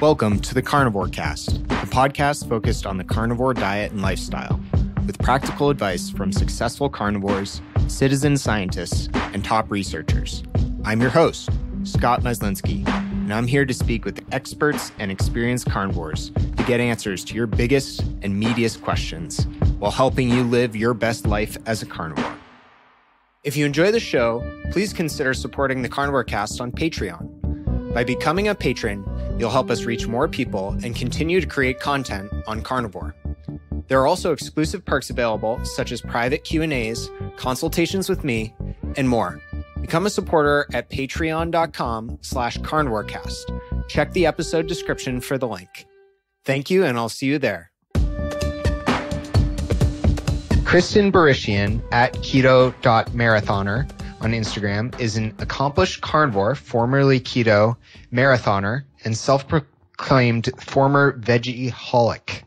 Welcome to the Carnivore Cast, the podcast focused on the carnivore diet and lifestyle, with practical advice from successful carnivores, citizen scientists, and top researchers. I'm your host, Scott Myslinski, and I'm here to speak with experts and experienced carnivores to get answers to your biggest and meatiest questions while helping you live your best life as a carnivore. If you enjoy the show, please consider supporting the Carnivore Cast on Patreon. By becoming a patron, you'll help us reach more people and continue to create content on carnivore. There are also exclusive perks available, such as private Q&As, consultations with me, and more. Become a supporter at patreon.com slash carnivorecast. Check the episode description for the link. Thank you, and I'll see you there. Kristin Barishian at keto.marathoner on Instagram is an accomplished carnivore, formerly keto marathoner, and self-proclaimed former veggieholic.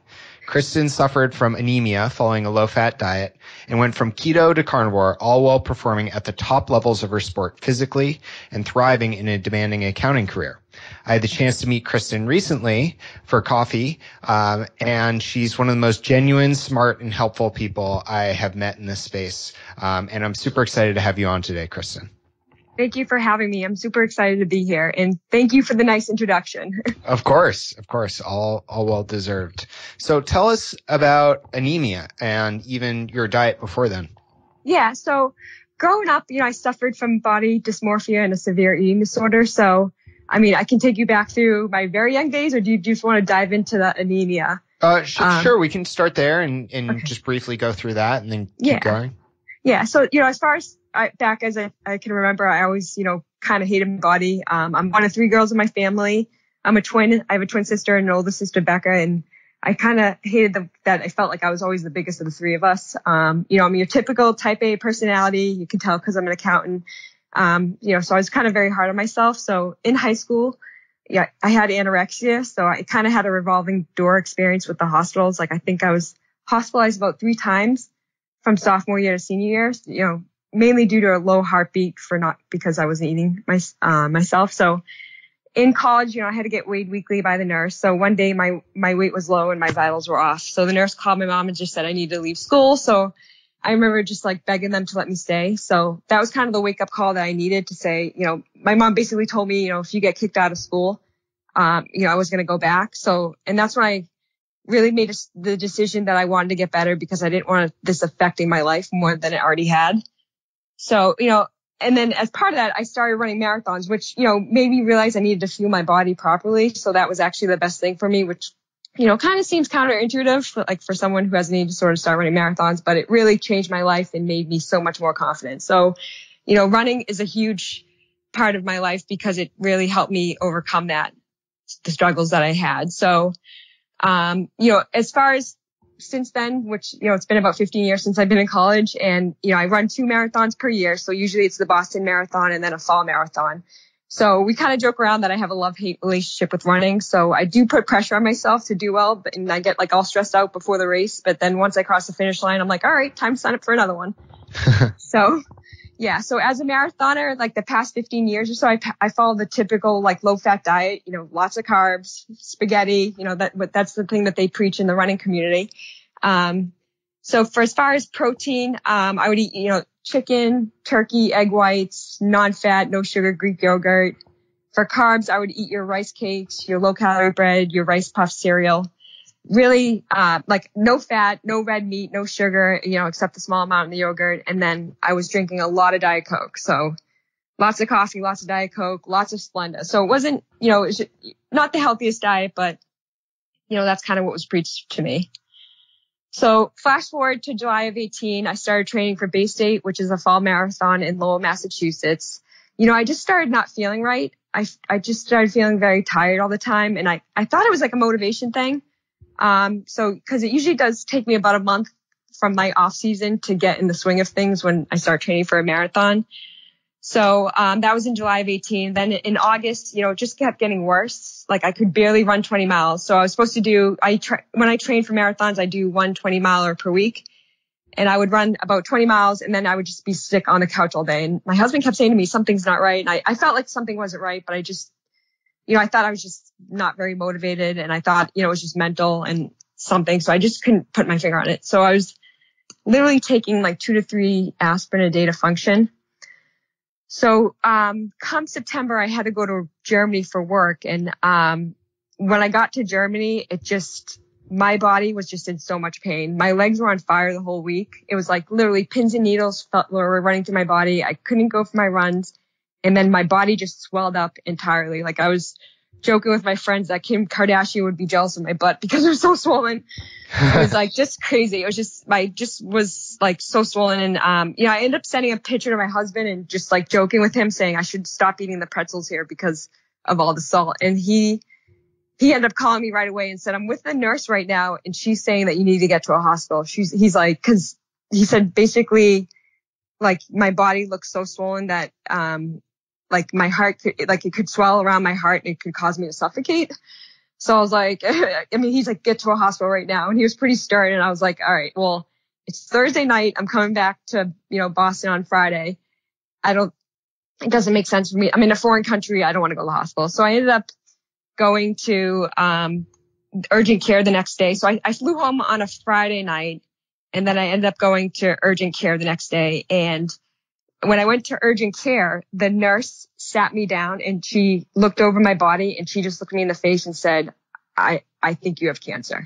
Kristin suffered from anemia following a low-fat diet and went from keto to carnivore, all while performing at the top levels of her sport physically and thriving in a demanding accounting career. I had the chance to meet Kristin recently for coffee, um, and she's one of the most genuine, smart, and helpful people I have met in this space. Um, and I'm super excited to have you on today, Kristin. Thank you for having me. I'm super excited to be here, and thank you for the nice introduction. of course, of course, all all well deserved. So tell us about anemia and even your diet before then. Yeah, so growing up, you know, I suffered from body dysmorphia and a severe eating disorder. So I mean, I can take you back through my very young days, or do you just want to dive into the anemia? Uh, sh- um, sure, we can start there and, and okay. just briefly go through that and then keep yeah. going. Yeah. So, you know, as far as I, back as I, I can remember, I always, you know, kind of hated my body. Um, I'm one of three girls in my family. I'm a twin. I have a twin sister and an older sister, Becca, and I kind of hated the, that I felt like I was always the biggest of the three of us. Um, you know, I'm your typical type A personality. You can tell because I'm an accountant. Um, you know, so I was kind of very hard on myself. So in high school, yeah, I had anorexia. So I kind of had a revolving door experience with the hospitals. Like I think I was hospitalized about three times from sophomore year to senior year, you know, mainly due to a low heartbeat for not because I wasn't eating my, uh, myself. So in college, you know, I had to get weighed weekly by the nurse. So one day my, my weight was low and my vitals were off. So the nurse called my mom and just said I need to leave school. So I remember just like begging them to let me stay. So that was kind of the wake up call that I needed to say, you know, my mom basically told me, you know, if you get kicked out of school, um, you know, I was going to go back. So, and that's when I really made the decision that I wanted to get better because I didn't want this affecting my life more than it already had. So, you know, and then as part of that, I started running marathons, which, you know, made me realize I needed to fuel my body properly. So that was actually the best thing for me, which you know, kind of seems counterintuitive, like for someone who has eating disorder to start running marathons, but it really changed my life and made me so much more confident. So, you know, running is a huge part of my life because it really helped me overcome that, the struggles that I had. So, um, you know, as far as since then, which, you know, it's been about 15 years since I've been in college and, you know, I run two marathons per year. So usually it's the Boston Marathon and then a fall marathon. So we kind of joke around that I have a love hate relationship with running. So I do put pressure on myself to do well, and I get like all stressed out before the race. But then once I cross the finish line, I'm like, all right, time to sign up for another one. so yeah. So as a marathoner, like the past 15 years or so, I, I follow the typical like low fat diet, you know, lots of carbs, spaghetti, you know, that, that's the thing that they preach in the running community. Um, so for as far as protein, um, I would eat, you know, chicken, turkey, egg whites, non-fat, no sugar Greek yogurt. For carbs, I would eat your rice cakes, your low calorie bread, your rice puff cereal. Really, uh, like no fat, no red meat, no sugar, you know, except a small amount in the yogurt. And then I was drinking a lot of Diet Coke. So lots of coffee, lots of Diet Coke, lots of Splenda. So it wasn't, you know, it was not the healthiest diet, but you know, that's kind of what was preached to me. So flash forward to July of 18, I started training for Bay State, which is a fall marathon in Lowell, Massachusetts. You know, I just started not feeling right. I, I just started feeling very tired all the time. And I, I thought it was like a motivation thing. Um, so, cause it usually does take me about a month from my off season to get in the swing of things when I start training for a marathon. So um, that was in July of 18. Then in August, you know, it just kept getting worse. Like I could barely run 20 miles. So I was supposed to do, I tra- when I train for marathons, I do one 20 miler per week. And I would run about 20 miles and then I would just be sick on the couch all day. And my husband kept saying to me, something's not right. And I, I felt like something wasn't right, but I just, you know, I thought I was just not very motivated and I thought, you know, it was just mental and something. So I just couldn't put my finger on it. So I was literally taking like two to three aspirin a day to function. So, um, come September, I had to go to Germany for work. And, um, when I got to Germany, it just, my body was just in so much pain. My legs were on fire the whole week. It was like literally pins and needles felt, were running through my body. I couldn't go for my runs. And then my body just swelled up entirely. Like I was joking with my friends that Kim Kardashian would be jealous of my butt because it was so swollen. it was like just crazy. It was just, my just was like so swollen. And, um, yeah, I ended up sending a picture to my husband and just like joking with him saying I should stop eating the pretzels here because of all the salt. And he, he ended up calling me right away and said, I'm with the nurse right now. And she's saying that you need to get to a hospital. She's, he's like, cause he said basically like my body looks so swollen that, um, like my heart could, like it could swell around my heart and it could cause me to suffocate. So I was like, I mean, he's like, get to a hospital right now. And he was pretty stern. And I was like, all right, well, it's Thursday night. I'm coming back to, you know, Boston on Friday. I don't, it doesn't make sense for me. I'm in a foreign country. I don't want to go to the hospital. So I ended up going to, um, urgent care the next day. So I, I flew home on a Friday night and then I ended up going to urgent care the next day. And when I went to urgent care, the nurse sat me down and she looked over my body and she just looked me in the face and said, I, I think you have cancer.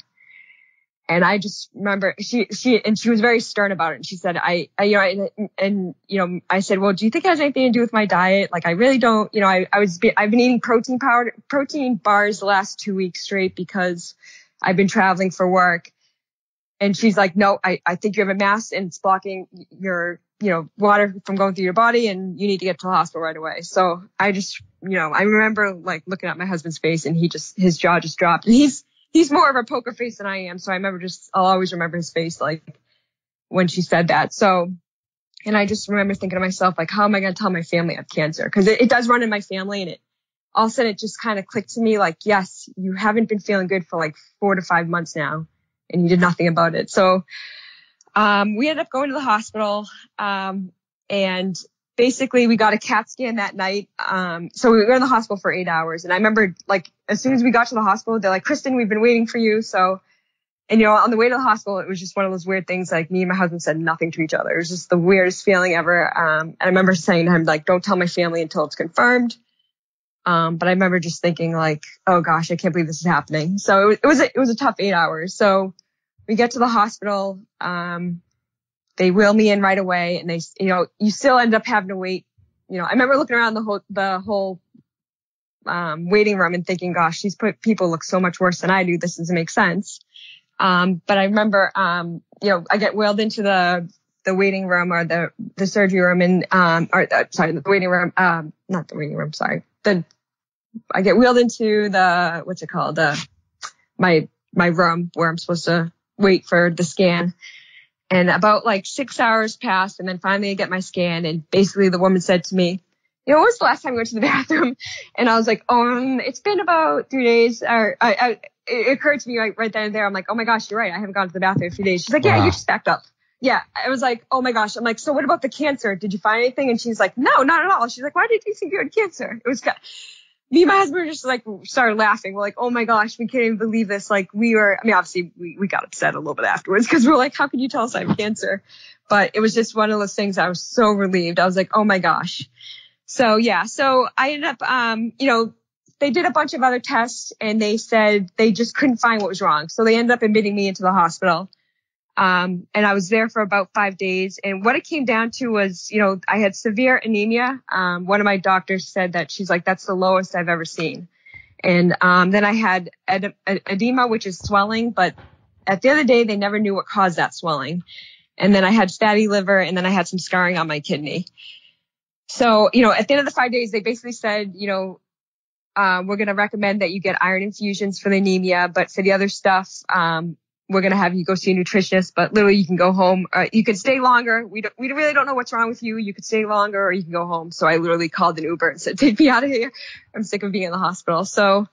And I just remember she, she, and she was very stern about it. And she said, I, I you know, and, and, you know, I said, well, do you think it has anything to do with my diet? Like, I really don't, you know, I, I was, I've been eating protein powder, protein bars the last two weeks straight because I've been traveling for work. And she's like, no, I, I think you have a mass and it's blocking your, you know, water from going through your body and you need to get to the hospital right away. So I just, you know, I remember like looking at my husband's face and he just, his jaw just dropped. And he's, he's more of a poker face than I am. So I remember just, I'll always remember his face like when she said that. So, and I just remember thinking to myself, like, how am I going to tell my family I have cancer? Cause it, it does run in my family and it, all of a sudden it just kind of clicked to me like, yes, you haven't been feeling good for like four to five months now and you did nothing about it. So, um, we ended up going to the hospital, um, and basically we got a CAT scan that night. Um, so we were in the hospital for eight hours. And I remember like as soon as we got to the hospital, they're like, Kristin, we've been waiting for you. So, and you know, on the way to the hospital, it was just one of those weird things. Like me and my husband said nothing to each other. It was just the weirdest feeling ever. Um, and I remember saying to him, like, don't tell my family until it's confirmed. Um, but I remember just thinking like, oh gosh, I can't believe this is happening. So it, it was, a, it was a tough eight hours. So we get to the hospital. Um, they wheel me in right away and they, you know, you still end up having to wait. You know, I remember looking around the whole, the whole, um, waiting room and thinking, gosh, these people look so much worse than I do. This doesn't make sense. Um, but I remember, um, you know, I get wheeled into the, the waiting room or the, the surgery room and, um, or uh, sorry, the waiting room, um, not the waiting room, sorry. The, I get wheeled into the, what's it called? The, my, my room where I'm supposed to wait for the scan. And about like six hours passed and then finally I get my scan and basically the woman said to me, you know, when was the last time you went to the bathroom? And I was like, oh, um, it's been about three days. Or I, I, it occurred to me like right then and there. I'm like, oh my gosh, you're right. I haven't gone to the bathroom in a few days. She's like, yeah, wow. you just backed up. Yeah. I was like, oh my gosh. I'm like, so what about the cancer? Did you find anything? And she's like, no, not at all. She's like, why did you think you had cancer? It was, me and my husband were just like started laughing. We're like, oh my gosh, we can't even believe this. Like we were, I mean, obviously we, we got upset a little bit afterwards because we are like, how can you tell us I have cancer? But it was just one of those things I was so relieved. I was like, oh my gosh. So yeah, so I ended up, um, you know, they did a bunch of other tests and they said they just couldn't find what was wrong. So they ended up admitting me into the hospital. Um, and I was there for about five days. And what it came down to was, you know, I had severe anemia. Um, one of my doctors said that she's like, that's the lowest I've ever seen. And um, then I had ed- edema, which is swelling, but at the end of the day, they never knew what caused that swelling. And then I had fatty liver, and then I had some scarring on my kidney. So, you know, at the end of the five days, they basically said, you know, uh, we're going to recommend that you get iron infusions for the anemia, but for the other stuff, um, we're going to have you go see a nutritionist, but literally you can go home. Uh, you can stay longer. We don't, we really don't know what's wrong with you. You could stay longer or you can go home. So I literally called an Uber and said, take me out of here. I'm sick of being in the hospital. So,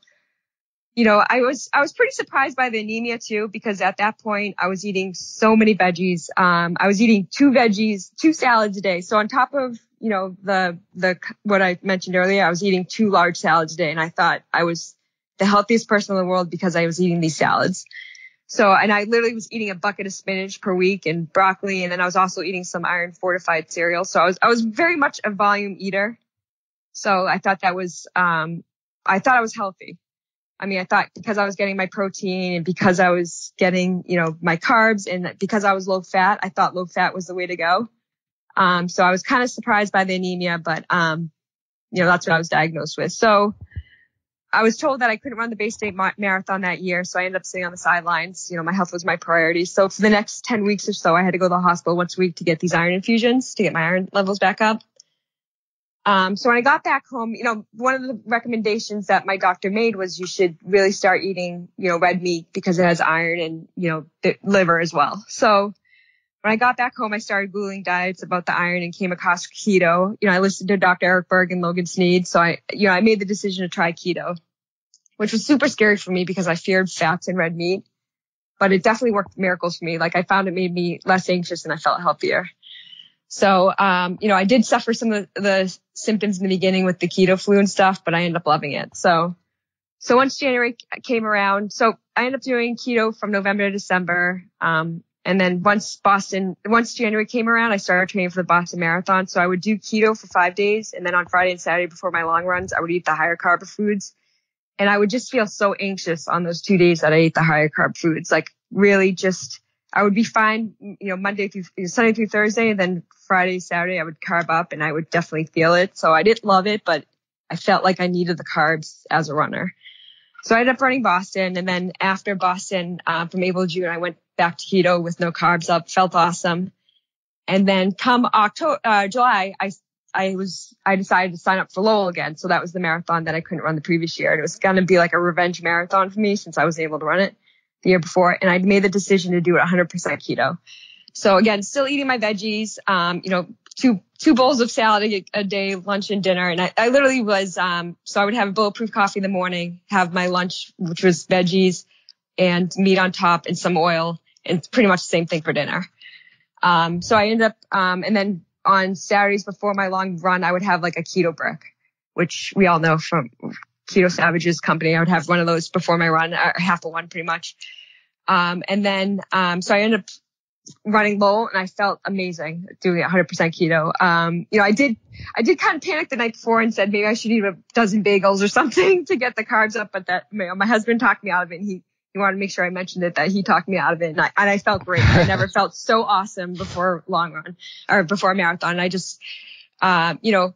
you know, I was, I was pretty surprised by the anemia too, because at that point I was eating so many veggies. Um, I was eating two veggies, two salads a day. So on top of, you know, the, the, what I mentioned earlier, I was eating two large salads a day and I thought I was the healthiest person in the world because I was eating these salads. So, and I literally was eating a bucket of spinach per week and broccoli. And then I was also eating some iron fortified cereal. So I was, I was very much a volume eater. So I thought that was, um, I thought I was healthy. I mean, I thought because I was getting my protein and because I was getting, you know, my carbs and because I was low fat, I thought low fat was the way to go. Um, so I was kind of surprised by the anemia, but, um, you know, that's what I was diagnosed with. So I was told that I couldn't run the Bay State Marathon that year. So I ended up sitting on the sidelines. You know, my health was my priority. So for the next 10 weeks or so, I had to go to the hospital once a week to get these iron infusions to get my iron levels back up. Um, so when I got back home, you know, one of the recommendations that my doctor made was you should really start eating, you know, red meat because it has iron and, you know, liver as well. So when I got back home, I started Googling diets about the iron and came across keto. You know, I listened to Dr. Eric Berg and Logan Sneed. So I, you know, I made the decision to try keto, which was super scary for me because I feared fats and red meat, but it definitely worked miracles for me. Like I found it made me less anxious and I felt healthier. So, um, you know, I did suffer some of the symptoms in the beginning with the keto flu and stuff, but I ended up loving it. So, so once January came around, so I ended up doing keto from November to December. Um, and then once Boston, once January came around, I started training for the Boston Marathon. So I would do keto for five days. And then on Friday and Saturday before my long runs, I would eat the higher carb foods. And I would just feel so anxious on those two days that I ate the higher carb foods. Like really just, I would be fine, you know, Monday through Sunday through Thursday. And then Friday, Saturday, I would carb up and I would definitely feel it. So I didn't love it, but I felt like I needed the carbs as a runner. So I ended up running Boston. And then after Boston, uh, from April to June, I went back to keto with no carbs up, felt awesome. And then come October, uh, July, I, I was, I decided to sign up for Lowell again. So that was the marathon that I couldn't run the previous year. And it was going to be like a revenge marathon for me since I was able to run it the year before. And I'd made the decision to do it 100% keto. So again, still eating my veggies, um, you know, two, two bowls of salad a, a day, lunch and dinner. And I, I literally was, um, so I would have a bulletproof coffee in the morning, have my lunch, which was veggies and meat on top and some oil and pretty much the same thing for dinner. Um, so I ended up, um, and then on Saturdays before my long run, I would have like a keto brick, which we all know from Keto Savage's company. I would have one of those before my run, half of one pretty much. Um, and then, um, so I ended up running Lowell and I felt amazing doing 100% keto. Um, you know, I did, I did kind of panic the night before and said maybe I should eat a dozen bagels or something to get the carbs up, but that, you know, my husband talked me out of it and he, he wanted to make sure I mentioned it that he talked me out of it and I, and I felt great. I never felt so awesome before long run or before a marathon. I just, um, you know,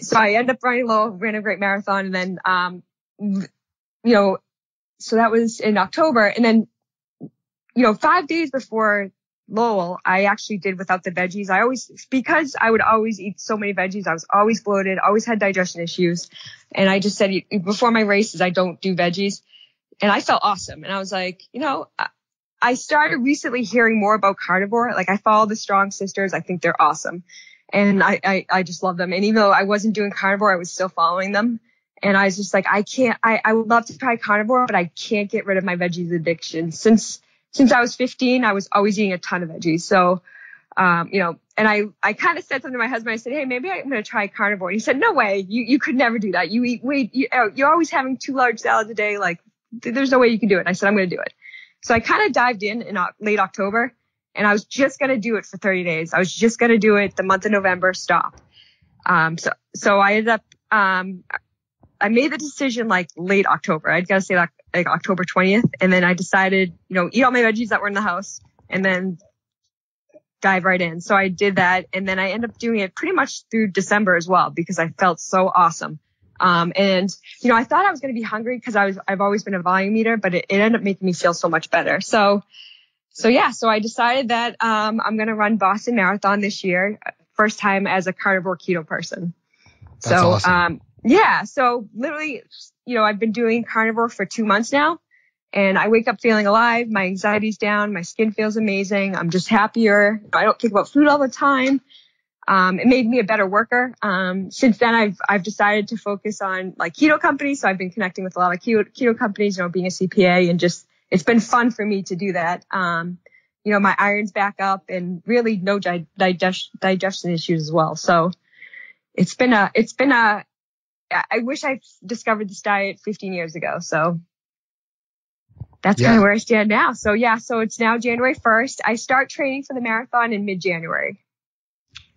so I ended up running Lowell, ran a great marathon and then, um, you know, so that was in October and then you know, five days before Lowell, I actually did without the veggies. I always, because I would always eat so many veggies, I was always bloated, always had digestion issues. And I just said, before my races, I don't do veggies. And I felt awesome. And I was like, you know, I started recently hearing more about carnivore. Like I follow the Strong Sisters. I think they're awesome. And I, I, I just love them. And even though I wasn't doing carnivore, I was still following them. And I was just like, I can't, I, I would love to try carnivore, but I can't get rid of my veggies addiction since since I was 15, I was always eating a ton of veggies. So, um, you know, and I, I kind of said something to my husband. I said, Hey, maybe I'm going to try carnivore. And he said, no way. You, you could never do that. You eat, wait, you, oh, you're always having two large salads a day. Like there's no way you can do it. And I said, I'm going to do it. So I kind of dived in in late October and I was just going to do it for 30 days. I was just going to do it the month of November, stop. Um, so, so I ended up, um, I made the decision like late October. I'd got to say like, like October 20th. And then I decided, you know, eat all my veggies that were in the house and then dive right in. So I did that. And then I ended up doing it pretty much through December as well because I felt so awesome. Um, and you know, I thought I was going to be hungry because I was, I've always been a volume eater, but it, it ended up making me feel so much better. So, so yeah, so I decided that, um, I'm going to run Boston Marathon this year, first time as a carnivore keto person. That's so, awesome. um, yeah. So literally, you know, I've been doing carnivore for two months now and I wake up feeling alive. My anxiety's down. My skin feels amazing. I'm just happier. I don't think about food all the time. Um, it made me a better worker. Um, since then I've, I've decided to focus on like keto companies. So I've been connecting with a lot of keto, keto companies, you know, being a CPA and just, it's been fun for me to do that. Um, you know, my iron's back up and really no di- digest- digestion issues as well. So it's been a, it's been a, I wish I discovered this diet 15 years ago. So that's yeah. kind of where I stand now. So yeah, so it's now January 1st. I start training for the marathon in mid January.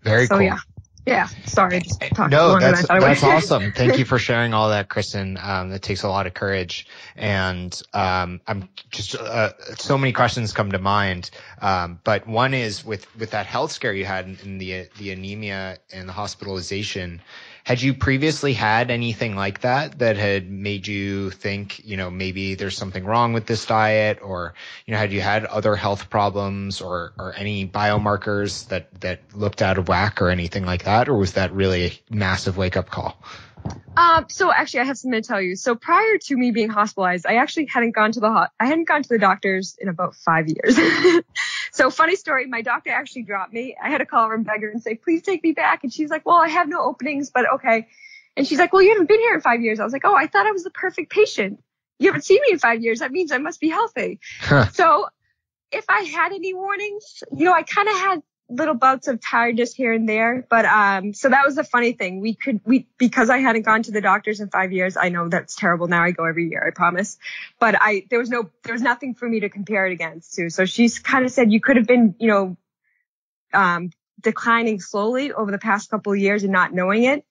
Very so, cool. Yeah. Yeah, sorry. Just no, that's that's awesome. Thank you for sharing all that, Kristin. Um, that takes a lot of courage, and um, I'm just uh, so many questions come to mind. Um, but one is with with that health scare you had in, in the the anemia and the hospitalization. Had you previously had anything like that that had made you think, you know, maybe there's something wrong with this diet or, you know, had you had other health problems or, or any biomarkers that, that looked out of whack or anything like that? Or was that really a massive wake up call? Um, so actually, I have something to tell you. So prior to me being hospitalized, I actually hadn't gone to the ho- I hadn't gone to the doctors in about five years. so funny story, my doctor actually dropped me. I had to call her and beg her and say, please take me back. And she's like, well, I have no openings, but okay. And she's like, well, you haven't been here in five years. I was like, oh, I thought I was the perfect patient. You haven't seen me in five years. That means I must be healthy. Huh. So if I had any warnings, you know, I kind of had little bouts of tiredness here and there. But um, so that was the funny thing. We could we because I hadn't gone to the doctors in five years. I know that's terrible. Now I go every year. I promise. But I there was no there was nothing for me to compare it against too. So she's kind of said you could have been you know um, declining slowly over the past couple of years and not knowing it.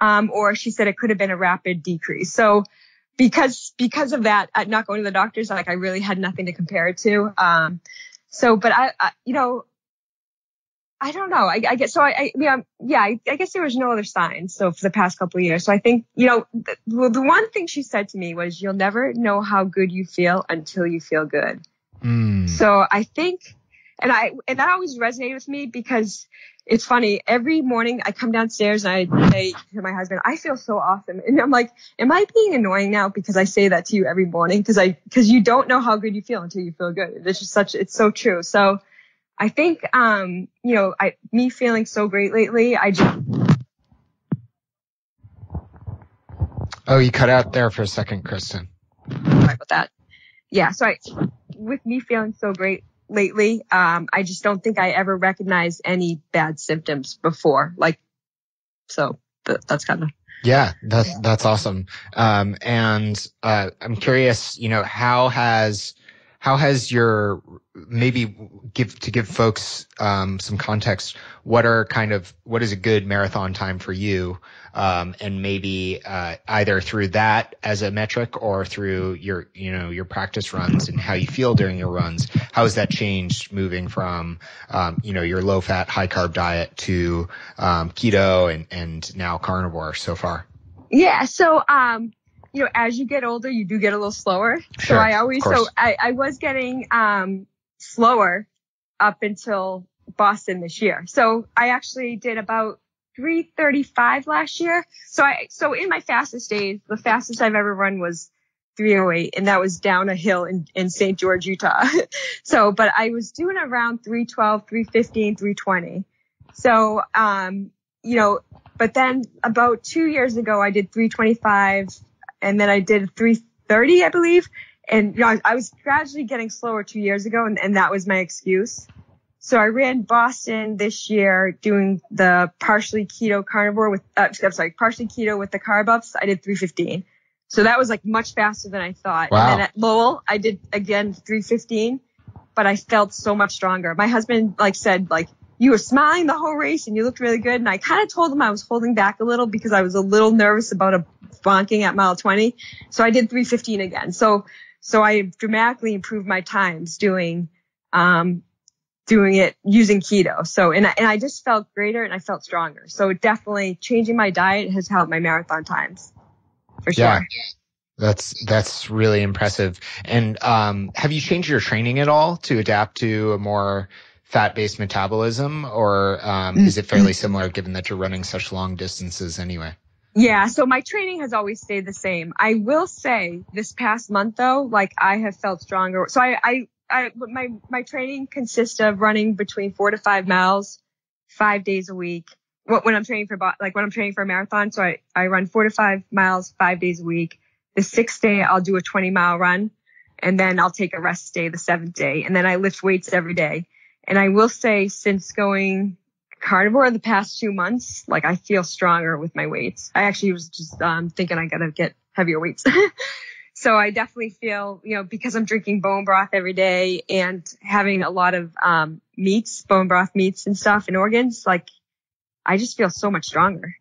Um, or she said it could have been a rapid decrease. So because because of that, not going to the doctors, like I really had nothing to compare it to. Um, so, but I, I you know, I don't know. I, I guess so. I, I yeah, yeah. I, I, guess there was no other signs. So for the past couple of years, so I think you know, the, well, the one thing she said to me was, "You'll never know how good you feel until you feel good." Mm. So I think, and I and that always resonated with me because it's funny. Every morning I come downstairs and I say to my husband, "I feel so awesome," and I'm like, "Am I being annoying now because I say that to you every morning? Because I because you don't know how good you feel until you feel good. It's just such. It's so true. So." I think, um, you know, I, me feeling so great lately, I just. Oh, you cut out there for a second, Kristin. Sorry about that. Yeah. So I, with me feeling so great lately, um, I just don't think I ever recognized any bad symptoms before. Like, so th- that's kind of. Yeah, that's, that's awesome. Um, and, uh, I'm curious, you know, how has, how has your maybe give to give folks um, some context? What are kind of what is a good marathon time for you? Um, and maybe uh, either through that as a metric or through your you know your practice runs and how you feel during your runs. How has that changed moving from um, you know your low fat high carb diet to um, keto and and now carnivore so far? Yeah. So um, you know, as you get older, you do get a little slower. Sure, so I always, so I, I was getting, um, slower up until Boston this year. So I actually did about 335 last year. So I, so in my fastest days, the fastest I've ever run was 308 and that was down a hill in, in St. George, Utah. so, but I was doing around 312, 315, 320. So, um, you know, but then about two years ago, I did 325 and then I did 330, I believe. And you know, I, I was gradually getting slower two years ago, and, and that was my excuse. So I ran Boston this year doing the partially keto carnivore with, uh, I'm sorry, partially keto with the carb ups. I did 315. So that was like much faster than I thought. Wow. And then at Lowell, I did again 315, but I felt so much stronger. My husband like said like, you were smiling the whole race and you looked really good. And I kind of told him I was holding back a little because I was a little nervous about a bonking at mile 20. So I did 315 again. So, so I dramatically improved my times doing, um, doing it using keto. So, and I, and I just felt greater and I felt stronger. So definitely changing my diet has helped my marathon times for sure. Yeah. That's that's really impressive. And um, have you changed your training at all to adapt to a more fat-based metabolism, or um, is it fairly similar given that you're running such long distances anyway? Yeah, so my training has always stayed the same. I will say this past month though, like I have felt stronger. So I, I, I my my training consists of running between four to five miles, five days a week. When I'm training for like when I'm training for a marathon, so I I run four to five miles five days a week. The sixth day I'll do a 20 mile run and then I'll take a rest day the seventh day, and then I lift weights every day. And I will say, since going carnivore the past two months, like I feel stronger with my weights. I actually was just um, thinking I gotta get heavier weights. so I definitely feel, you know, because I'm drinking bone broth every day and having a lot of um, meats, bone broth meats and stuff and organs, like I just feel so much stronger.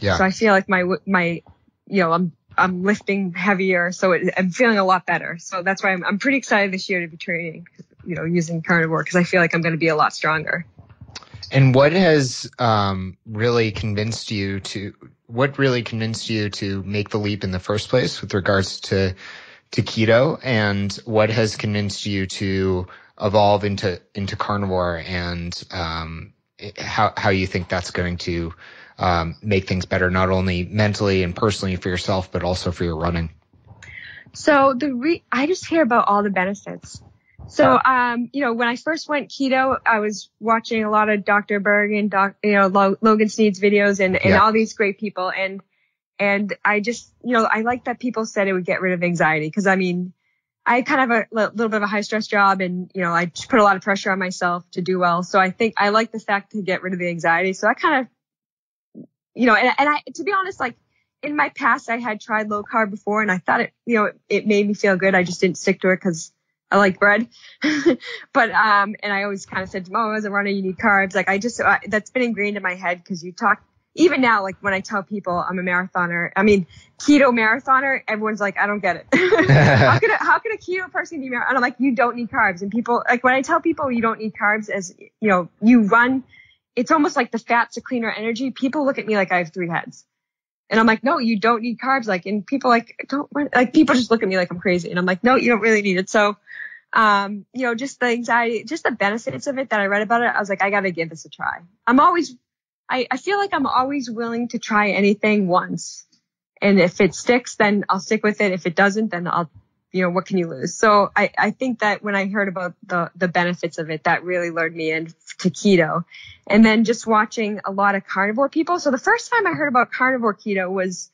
Yeah. So I feel like my my, you know, I'm I'm lifting heavier, so it, I'm feeling a lot better. So that's why I'm I'm pretty excited this year to be training, you know, using carnivore because I feel like I'm going to be a lot stronger. And what has um, really convinced you to what really convinced you to make the leap in the first place with regards to to keto, and what has convinced you to evolve into into carnivore, and um, how how you think that's going to um, make things better, not only mentally and personally for yourself, but also for your running. So the re- I just hear about all the benefits. So, um, you know, when I first went keto, I was watching a lot of Dr. Berg and doc, you know, Logan Sneed's videos and, and yeah. all these great people. And, and I just, you know, I like that people said it would get rid of anxiety. Cause I mean, I kind of have a little bit of a high stress job and, you know, I put a lot of pressure on myself to do well. So I think I like the fact to get rid of the anxiety. So I kind of, you know, and, and I, to be honest, like in my past, I had tried low carb before and I thought it, you know, it, it made me feel good. I just didn't stick to it because I like bread. but, um, and I always kind of said to mom, as a runner, you need carbs. Like I just, uh, that's been ingrained in my head because you talk, even now, like when I tell people I'm a marathoner, I mean, keto marathoner, everyone's like, I don't get it. how could a, how could a keto person be marathon? I'm like, you don't need carbs. And people, like when I tell people you don't need carbs as, you know, you run, it's almost like the fat's a cleaner energy. People look at me like I have three heads. And I'm like, no, you don't need carbs. Like, and people like, don't, like, people just look at me like I'm crazy. And I'm like, no, you don't really need it. So, um, you know, just the anxiety, just the benefits of it that I read about it. I was like, I got to give this a try. I'm always, I, I feel like I'm always willing to try anything once. And if it sticks, then I'll stick with it. If it doesn't, then I'll, you know, what can you lose? So I, I think that when I heard about the, the benefits of it, that really lured me into keto and then just watching a lot of carnivore people. So the first time I heard about carnivore keto was,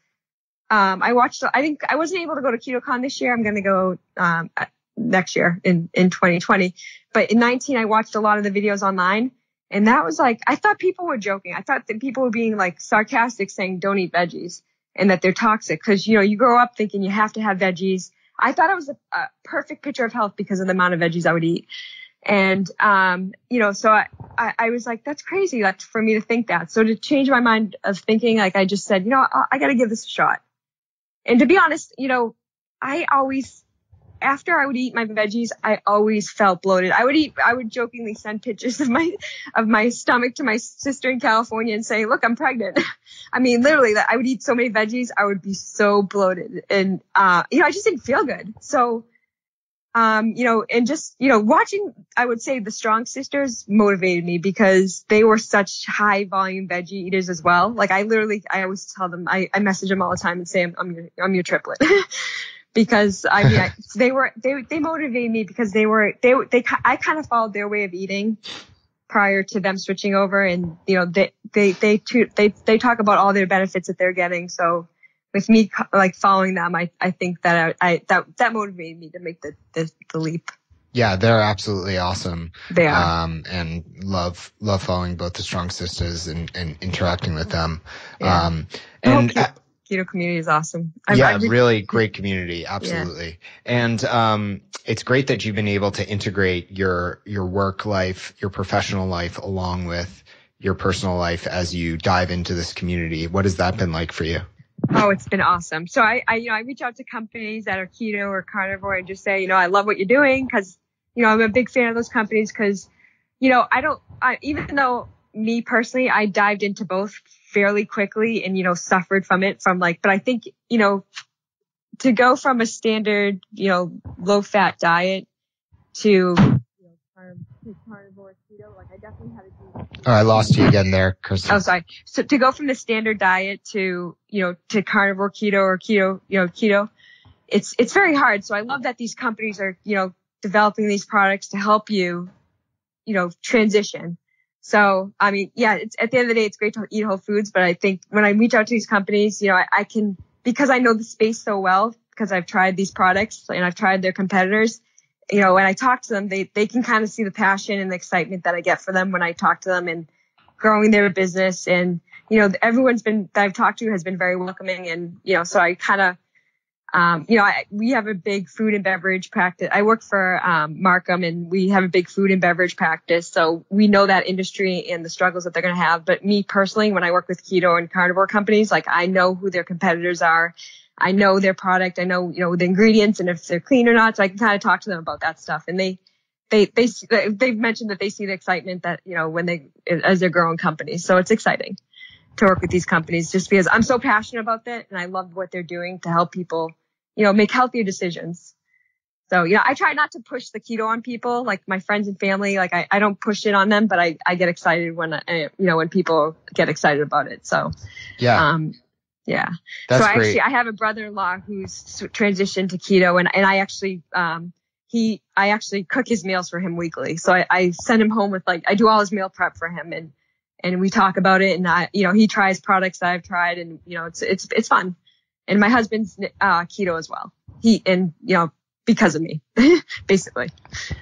um, I watched, I think I wasn't able to go to KetoCon this year. I'm going to go, um, next year in, in 2020. But in 19, I watched a lot of the videos online and that was like, I thought people were joking. I thought that people were being like sarcastic saying don't eat veggies and that they're toxic because, you know, you grow up thinking you have to have veggies. I thought it was a, a perfect picture of health because of the amount of veggies I would eat. And, um, you know, so I, I, I was like, that's crazy that for me to think that. So to change my mind of thinking, like I just said, you know, I, I got to give this a shot. And to be honest, you know, I always, after I would eat my veggies, I always felt bloated. I would eat, I would jokingly send pictures of my, of my stomach to my sister in California and say, look, I'm pregnant. I mean, literally that I would eat so many veggies. I would be so bloated and, uh, you know, I just didn't feel good. So, um, you know, and just, you know, watching, I would say the Strong Sisters motivated me because they were such high volume veggie eaters as well. Like I literally, I always tell them, I, I message them all the time and say, I'm, I'm your, I'm your triplet. because I mean, I, they were, they, they motivated me because they were, they, they, I kind of followed their way of eating prior to them switching over and, you know, they, they, they, they, they talk about all their benefits that they're getting. So, with me like following them, I, I think that I, I that that motivated me to make the, the, the leap. Yeah, they're absolutely awesome. They are. Um, and love love following both the Strong Sisters and, and interacting with them. Yeah. Um, and keto, community is awesome. I, yeah, I really, really great community. Absolutely. Yeah. And um, it's great that you've been able to integrate your your work life, your professional life, along with your personal life as you dive into this community. What has that been like for you? Oh, it's been awesome. So I, I, you know, I reach out to companies that are keto or carnivore and just say, you know, I love what you're doing because, you know, I'm a big fan of those companies because, you know, I don't, I, even though me personally, I dived into both fairly quickly and, you know, suffered from it from like, but I think, you know, to go from a standard, you know, low fat diet to carnivore keto. Like I definitely had to do. Oh, I lost you again there, Kristin. Oh, sorry. So to go from the standard diet to you know to carnivore keto or keto, you know keto, it's it's very hard. So I love that these companies are you know developing these products to help you, you know, transition. So I mean, yeah, it's at the end of the day, it's great to eat whole foods, but I think when I reach out to these companies, you know, I, I can because I know the space so well because I've tried these products and I've tried their competitors. You know, when I talk to them, they, they can kind of see the passion and the excitement that I get for them when I talk to them and growing their business. And, you know, everyone's been, that I've talked to has been very welcoming. And, you know, so I kind of, um, you know, I, we have a big food and beverage practice. I work for um, Marcum, and we have a big food and beverage practice. So we know that industry and the struggles that they're going to have. But me personally, when I work with keto and carnivore companies, like I know who their competitors are. I know their product. I know, you know, the ingredients and if they're clean or not. So I can kind of talk to them about that stuff. And they, they, they, they've mentioned that they see the excitement that, you know, when they, as they're growing companies. So it's exciting to work with these companies just because I'm so passionate about that and I love what they're doing to help people you know, make healthier decisions. So, you know, I try not to push the keto on people, like my friends and family. Like I, I don't push it on them, but I, I get excited when, I, you know, when people get excited about it. So, yeah. Um, yeah. That's so I great. actually, I have a brother-in-law who's transitioned to keto and, and I actually, um, he, I actually cook his meals for him weekly. So I, I send him home with like, I do all his meal prep for him and, and we talk about it and I, you know, he tries products that I've tried and, you know, it's, it's, it's fun and my husband's uh, keto as well. He and you know because of me, basically.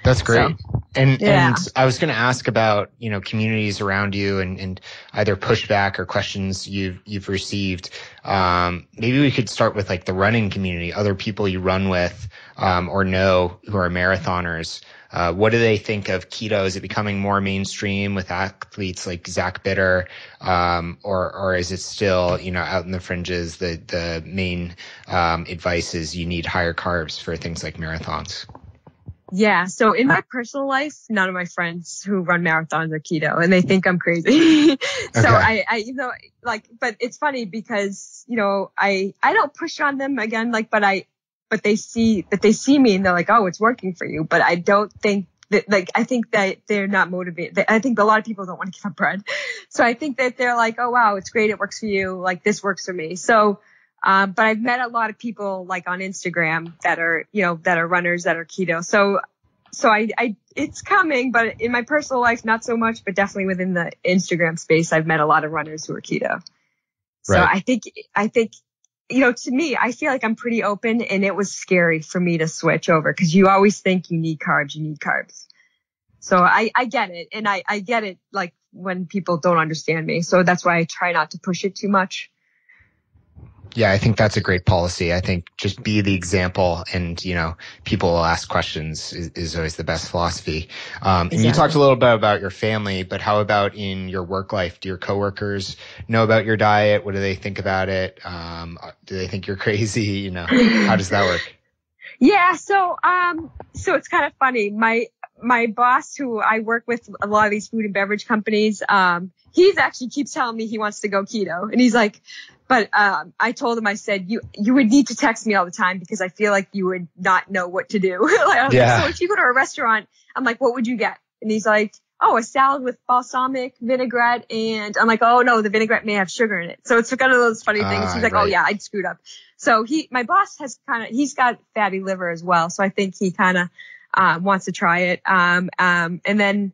That's great. So, and yeah. and I was going to ask about you know communities around you and and either pushback or questions you've you've received. Um, maybe we could start with like the running community, other people you run with um, or know who are marathoners. Uh, what do they think of keto? Is it becoming more mainstream with athletes like Zach Bitter, um, or or is it still you know out in the fringes? The the main um, advice is you need higher carbs for things like marathons. Yeah. So in my personal life, none of my friends who run marathons are keto and they think I'm crazy. so Okay. I, I, you know, like, but it's funny because, you know, I, I don't push on them again, like, but I, but they see that they see me and they're like, oh, it's working for you. But I don't think that, like, I think that they're not motivated. I think a lot of people don't want to give up bread. So I think that they're like, oh, wow, it's great. It works for you. Like this works for me. So, um, but I've met a lot of people like on Instagram that are, you know, that are runners that are keto. So, so I, I, it's coming, but in my personal life, not so much, but definitely within the Instagram space, I've met a lot of runners who are keto. So Right. I think, I think, you know, to me, I feel like I'm pretty open and it was scary for me to switch over because you always think you need carbs, you need carbs. So I, I get it. And I, I get it like when people don't understand me. So that's why I try not to push it too much. Yeah, I think that's a great policy. I think just be the example and, you know, people will ask questions is, is always the best philosophy. Um, and you talked a little bit about your family, but how about in your work life? Do your coworkers know about your diet? What do they think about it? Um, do they think you're crazy? You know, how does that work? Yeah, so um so it's kind of funny. My my boss who I work with a lot of these food and beverage companies, um, he's actually keeps telling me he wants to go keto. And he's like, but um I told him I said you you would need to text me all the time because I feel like you would not know what to do. like, Yeah. like, so if you go to a restaurant, I'm like, what would you get? And he's like, Oh, a salad with balsamic vinaigrette and I'm like, oh no, the vinaigrette may have sugar in it. So it's kind of those funny things. Ah, He's like, oh yeah, I'd screwed up. So he, my boss has kind of, he's got fatty liver as well. So I think he kind of, uh, wants to try it. Um, um, and then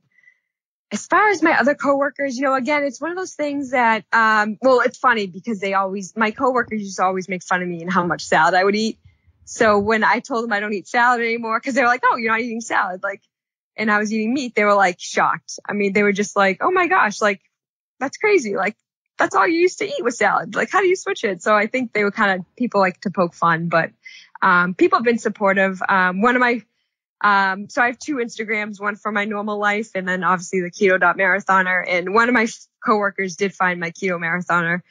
as far as my other coworkers, you know, again, it's one of those things that, um, well, it's funny because they always, my coworkers used to always make fun of me and how much salad I would eat. So when I told them I don't eat salad anymore, cause they were like, oh, you're not eating salad. Like, and I was eating meat, they were like shocked. I mean, they were just like, oh my gosh, like, that's crazy. Like, that's all you used to eat was salad. Like, how do you switch it? So I think they were kind of people like to poke fun, but um, people have been supportive. Um, one of my um, so I have two Instagrams, one for my normal life and then obviously the keto marathoner. And one of my coworkers did find my keto marathoner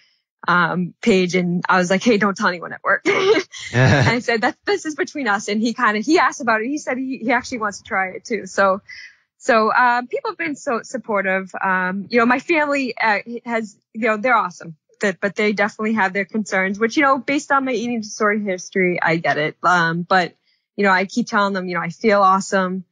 um, page and I was like, hey, don't tell anyone at work. and I said that this is between us. And he kind of he asked about it. He said he, he actually wants to try it too. So so um, people have been so supportive. Um, you know, my family uh, has you know they're awesome. That, but they definitely have their concerns, which you know, based on my eating disorder history, I get it. Um, but you know, I keep telling them, you know, I feel awesome.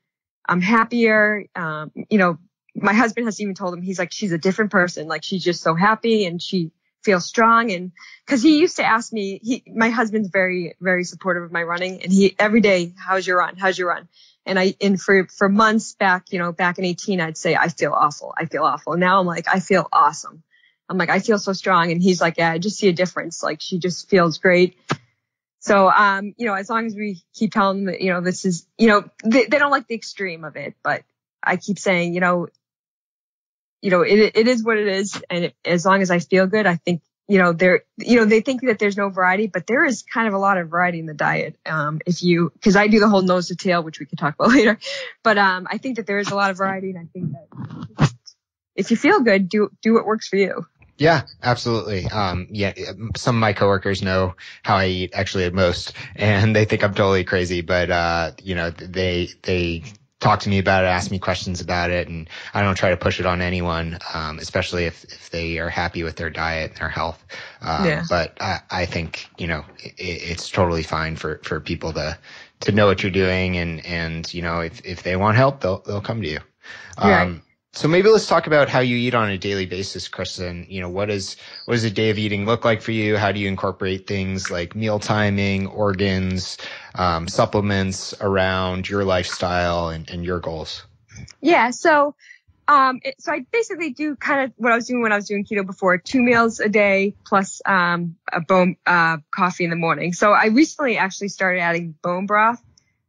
I'm happier. Um, you know, my husband has even told him, he's like, she's a different person. Like she's just so happy and she feels strong. And cause he used to ask me, he, my husband's very, very supportive of my running and he every day, how's your run? How's your run? And I, and for, for months back, you know, back in 18, I'd say, I feel awful. I feel awful. Now I'm like, I feel awesome. I'm like, I feel so strong. And he's like, yeah, I just see a difference. Like she just feels great. So, um, you know, as long as we keep telling them that, you know, this is, you know, they, they don't like the extreme of it, but I keep saying, you know, you know, it, it is what it is. And it, as long as I feel good, I think, you know, there, you know, they think that there's no variety, but there is kind of a lot of variety in the diet. Um, if you, cause I do the whole nose to tail, which we could talk about later, but, um, I think that there is a lot of variety and I think that if you feel good, do, do what works for you. Yeah, absolutely. Um, yeah, some of my coworkers know how I eat actually at most, and they think I'm totally crazy. But uh, you know, they they talk to me about it, ask me questions about it, and I don't try to push it on anyone, um, especially if if they are happy with their diet and their health. Um, yeah. But I, I think you know it, it's totally fine for for people to to know what you're doing, and and you know if if they want help, they'll they'll come to you. Um, so maybe let's talk about how you eat on a daily basis, Kristin. You know, what is what does a day of eating look like for you? How do you incorporate things like meal timing, organs, um, supplements around your lifestyle and, and your goals? Yeah, so um, it, so I basically do kind of what I was doing when I was doing keto before: two meals a day plus um, a bone uh, coffee in the morning. So I recently actually started adding bone broth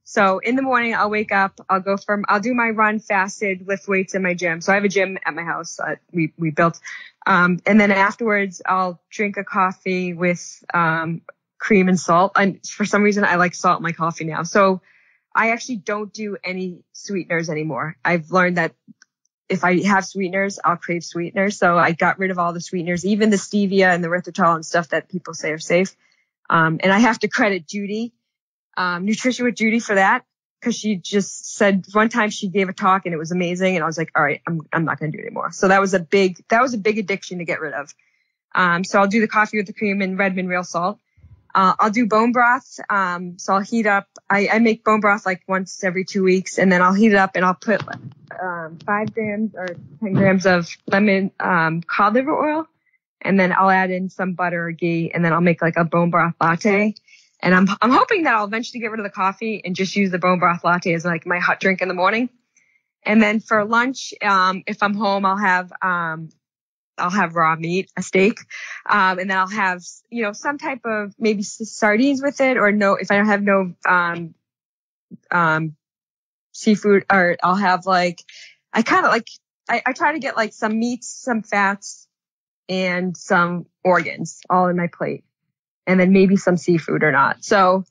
so in the morning, I'll wake up, I'll go from, I'll do my run fasted, lift weights in my gym. So I have a gym at my house. Uh, we, we built, um, and then afterwards I'll drink a coffee with, um, cream and salt. And for some reason I like salt in my coffee now. So I actually don't do any sweeteners anymore. I've learned that if I have sweeteners, I'll crave sweeteners. So I got rid of all the sweeteners, even the stevia and the erythritol and stuff that people say are safe. Um, and I have to credit Judy um, nutrition with Judy for that because she just said one time she gave a talk and it was amazing and I was like, all right, I'm I'm not going to do it anymore. So that was a big that was a big addiction to get rid of. Um, so I'll do the coffee with the cream and Redmond real salt. Uh, I'll do bone broth. Um, so I'll heat up. I, I make bone broth like once every two weeks, and then I'll heat it up and I'll put um, five grams or ten grams of lemon um, cod liver oil, and then I'll add in some butter or ghee, and then I'll make like a bone broth latte. And I'm, I'm hoping that I'll eventually get rid of the coffee and just use the bone broth latte as like my hot drink in the morning. And then for lunch, um, if I'm home, I'll have, um, I'll have raw meat, a steak, um, and then I'll have, you know, some type of maybe sardines with it or no, if I don't have no, um, um, seafood or I'll have like, I kind of like, I, I try to get like some meats, some fats and some organs all in my plate and then maybe some seafood or not. So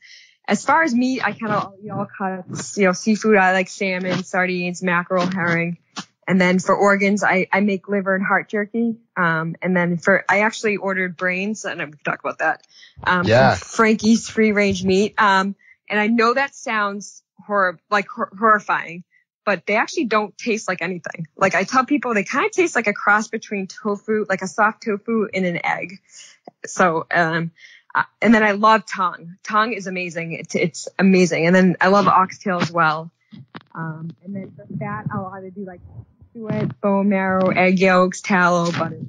as far as meat, I kind of eat all cuts. You know, seafood, I like salmon, sardines, mackerel, herring. And then for organs, I, I make liver and heart jerky. Um, and then for, I actually ordered brains, and we can talk about that. Um, yeah. Frankie's free range meat. Um, and I know that sounds horrible, like hor- horrifying, but they actually don't taste like anything. Like I tell people they kind of taste like a cross between tofu, like a soft tofu and an egg. So, um, and then I love tongue. Tongue is amazing. It's, it's amazing. And then I love oxtail as well. Um, and then for fat, I'll either do like suet, bone marrow, egg yolks, tallow, butter.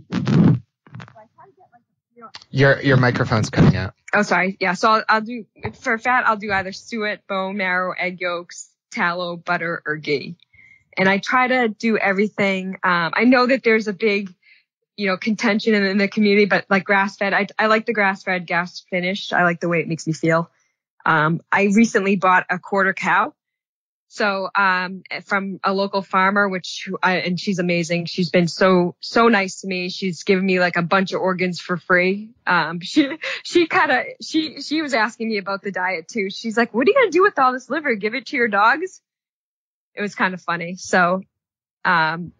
your your microphone's cutting out. Oh, sorry. Yeah. So I'll, I'll do for fat. I'll do either suet, bone marrow, egg yolks, tallow, butter, or ghee. And I try to do everything. Um, I know that there's a big you know, contention in, in the community, but like grass fed, I, I like the grass fed, gas finished. I like the way it makes me feel. Um, I recently bought a quarter cow. So, um, from a local farmer, which I, and she's amazing. She's been so, so nice to me. She's given me like a bunch of organs for free. Um, she, she kind of, she, she was asking me about the diet too. She's like, what are you going to do with all this liver? Give it to your dogs? It was kind of funny. So, um,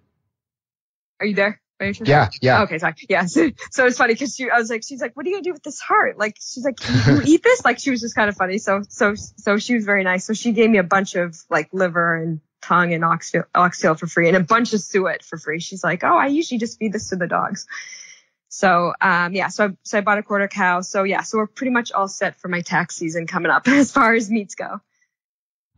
are you there? Yeah, yeah. Okay, sorry. Yeah. So, so it's funny because she, I was like, she's like, what are you gonna do with this heart? Like, she's like, you eat this? Like, she was just kind of funny. So, so, so she was very nice. So she gave me a bunch of like liver and tongue and oxtail, oxtail for free and a bunch of suet for free. She's like, oh, I usually just feed this to the dogs. So, um, yeah, so, so I bought a quarter cow. So yeah, so we're pretty much all set for my tax season coming up as far as meats go.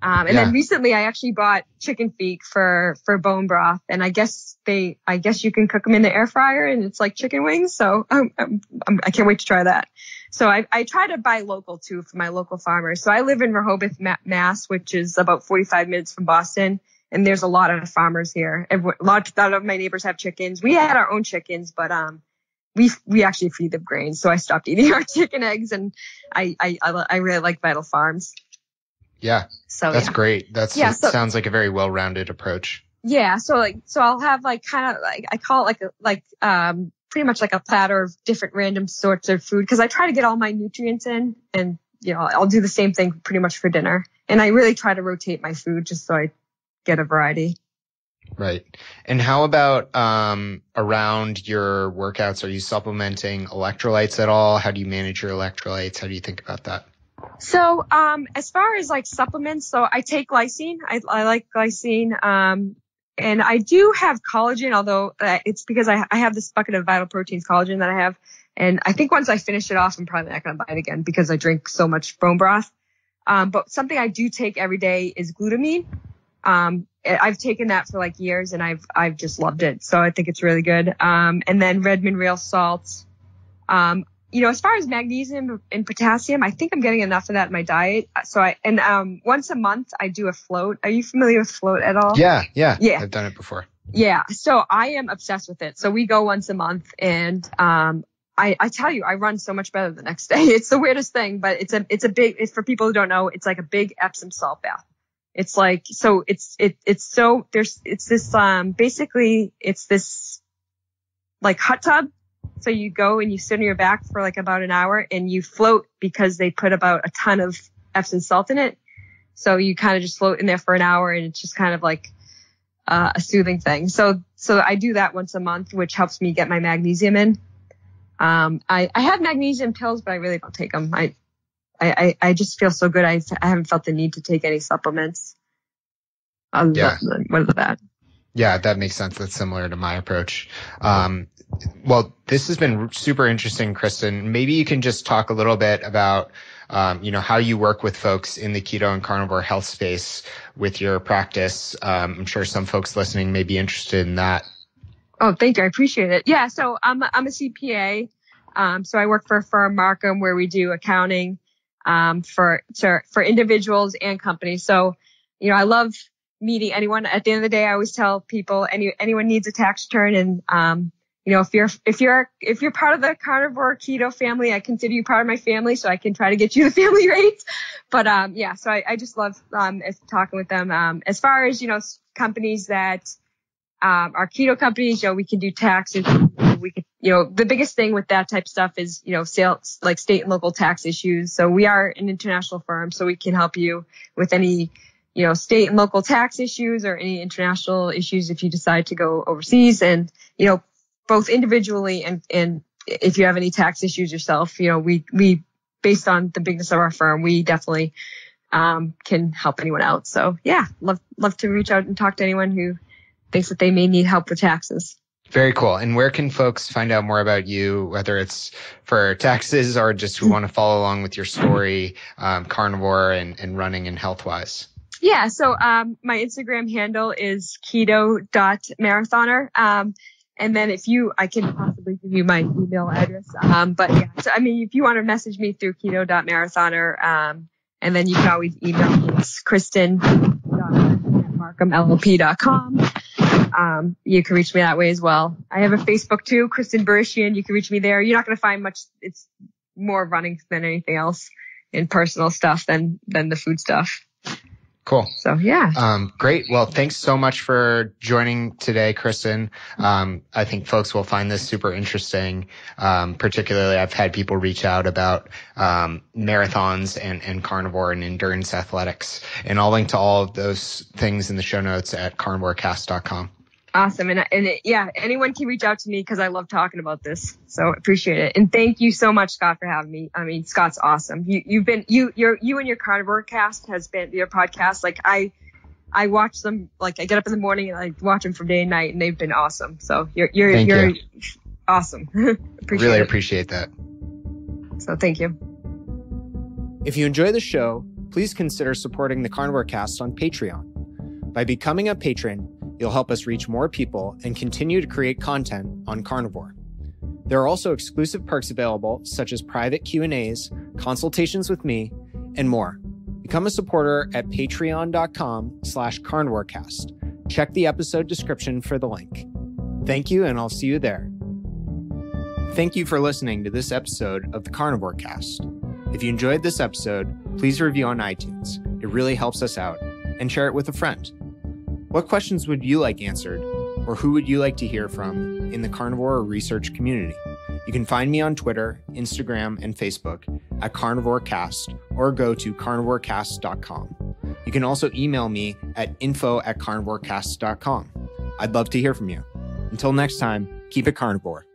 Um, and yeah. then recently I actually bought chicken feet for, for bone broth and I guess they, I guess you can cook them in the air fryer and it's like chicken wings. So um, I'm, I'm, I can not wait to try that. So I, I try to buy local too for my local farmers. So I live in Rehoboth, Mass, which is about 45 minutes from Boston. And there's a lot of farmers here. A lot, a lot of my neighbors have chickens. We had our own chickens, but, um, we we actually feed them grains, so I stopped eating our chicken eggs, and I I I, really like Vital Farms. Yeah, so that's yeah. great. That's yeah, so, sounds like a very well-rounded approach. Yeah, so like so I'll have like kind of like I call it like a, like um pretty much like a platter of different random sorts of food because I try to get all my nutrients in, and you know I'll do the same thing pretty much for dinner, and I really try to rotate my food just so I get a variety. Right. And how about um, around your workouts? Are you supplementing electrolytes at all? How do you manage your electrolytes? How do you think about that? So, um, as far as like supplements, so I take glycine. I, I like glycine. Um, and I do have collagen, although uh, it's because I, I have this bucket of Vital Proteins collagen that I have. And I think once I finish it off, I'm probably not going to buy it again because I drink so much bone broth. Um, but something I do take every day is glutamine. Um, I've taken that for like years and I've, I've just loved it. So I think it's really good. Um, and then Redmond real salts. Um, you know, as far as magnesium and potassium, I think I'm getting enough of that in my diet. So I, and, um, once a month I do a float. Are you familiar with float at all? Yeah. Yeah. Yeah. I've done it before. Yeah. So I am obsessed with it. So we go once a month and, um, I, I tell you, I run so much better the next day. It's the weirdest thing, but it's a, it's a big, it's for people who don't know, it's like a big Epsom salt bath. It's like, so it's, it, it's so, there's, it's this, um, basically it's this like hot tub. So you go and you sit on your back for like about an hour and you float because they put about a ton of Epsom salt in it. So you kind of just float in there for an hour and it's just kind of like, uh, a soothing thing. So, so I do that once a month, which helps me get my magnesium in. Um, I, I have magnesium pills, but I really don't take them. I, I, I, just feel so good. I, I haven't felt the need to take any supplements. yeah. What is that? Yeah, that makes sense. That's similar to my approach. Um, well, this has been super interesting, Kristin. Maybe you can just talk a little bit about, um, you know, how you work with folks in the keto and carnivore health space with your practice. Um, I'm sure some folks listening may be interested in that. Oh, thank you. I appreciate it. Yeah. So I'm, I'm a CPA. Um, so I work for a firm, Marcum, where we do accounting, um, for, for individuals and companies. So, you know, I love meeting anyone. At the end of the day, I always tell people any, anyone needs a tax return and, um, you know, if you're, if you're, if you're part of the carnivore keto family, I consider you part of my family, so I can try to get you the family rates. But, um, yeah, so I, I just love, um, talking with them. Um, as far as, you know, companies that, um, are keto companies, you know, we can do taxes. We could, you know, the biggest thing with that type of stuff is, you know, sales, like state and local tax issues. So we are an international firm, so we can help you with any, you know, state and local tax issues or any international issues if you decide to go overseas and, you know, both individually and, and if you have any tax issues yourself, you know, we, we, based on the bigness of our firm, we definitely, um, can help anyone out. So yeah, love, love to reach out and talk to anyone who thinks that they may need help with taxes. Very cool. And where can folks find out more about you, whether it's for taxes or just who want to follow along with your story, um, carnivore and, and running and health wise? Yeah. So, um, my Instagram handle is keto.marathoner. Um, and then if you, I can possibly give you my email address. Um, but yeah, so I mean, if you want to message me through keto.marathoner, um, and then you can always email me. It's Kristin marcumllp.com. Um, you can reach me that way as well. I have a Facebook too, Kristin Barishian. You can reach me there. You're not going to find much. It's more running than anything else in personal stuff than, than the food stuff. Cool. So yeah. Um, great. Well, thanks so much for joining today, Kristin. Um, I think folks will find this super interesting. Um, particularly I've had people reach out about, um, marathons and, and carnivore and endurance athletics. And I'll link to all of those things in the show notes at carnivorecast.com. Awesome. And, and it, yeah, anyone can reach out to me because I love talking about this. So appreciate it. And thank you so much, Scott, for having me. I mean, Scott's awesome. You, you've been, you, your, you and your carnivore cast has been your podcast. Like I, I watch them, like I get up in the morning and I watch them from day and night and they've been awesome. So you're, you're, thank you're you. awesome. appreciate really it. appreciate that. So thank you. If you enjoy the show, please consider supporting the Carnivore Cast on Patreon. By becoming a patron, You'll help us reach more people and continue to create content on carnivore. There are also exclusive perks available, such as private Q&As, consultations with me, and more. Become a supporter at patreon.com slash carnivorecast. Check the episode description for the link. Thank you, and I'll see you there. Thank you for listening to this episode of the Carnivore Cast. If you enjoyed this episode, please review on iTunes. It really helps us out, and share it with a friend. What questions would you like answered, or who would you like to hear from in the carnivore research community? You can find me on Twitter, Instagram, and Facebook at CarnivoreCast or go to carnivorecast.com. You can also email me at info at carnivorecast.com. I'd love to hear from you. Until next time, keep it carnivore.